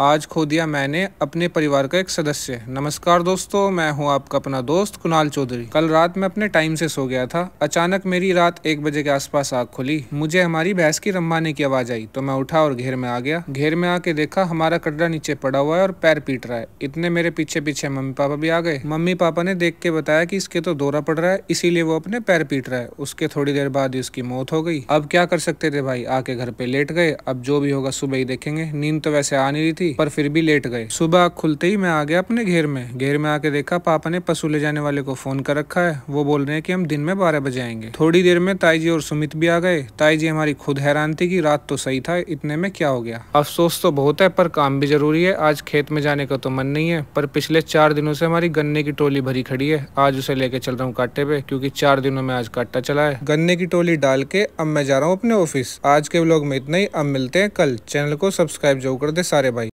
आज खो दिया मैंने अपने परिवार का एक सदस्य। नमस्कार दोस्तों, मैं हूँ आपका अपना दोस्त कुणाल चौधरी। कल रात में अपने टाइम से सो गया था। अचानक मेरी रात एक बजे के आसपास आग खुली। मुझे हमारी भैंस की रम्माने की आवाज़ आई तो मैं उठा और घेर में आ गया। घेर में आके देखा हमारा कटरा नीचे पड़ा हुआ है और पैर पीट रहा है। इतने मेरे पीछे पीछे मम्मी पापा भी आ गए। मम्मी पापा ने देख के बताया की इसके तो दौरा पड़ रहा है, इसीलिए वो अपने पैर पीट रहा है। उसके थोड़ी देर बाद उसकी मौत हो गई। अब क्या कर सकते थे भाई? आके घर पे लेट गए। अब जो भी होगा सुबह ही देखेंगे। नींद तो वैसे आ नहीं रही थी। पर फिर भी लेट गए। सुबह खुलते ही मैं आ गया अपने घेर में। घेर में आके देखा पापा ने पशु ले जाने वाले को फ़ोन कर रखा है। वो बोल रहे हैं कि हम दिन में बारह बजे आएँगे। थोड़ी देर में ताई जी और सुमित भी आ गए। ताई जी हमारी खुद हैरान थी कि रात तो सही था, इतने में क्या हो गया? अफसोस तो बहुत है, पर काम भी ज़रूरी है। आज खेत में जाने का तो मन नहीं है, पर पिछले चार दिनों से हमारी गन्ने की टोली भरी खड़ी है। आज उसे लेके चल रहा हूँ काट्टे पे, क्योंकि चार दिनों में आज काट्टा चला है। गन्ने की टोली डाल के अब मैं जा रहा हूँ अपने ऑफ़िस। आज के ब्लॉग में इतना ही। अब मिलते हैं कल। चैनल को सब्सक्राइब ज़रूर कर दे सारे भाई।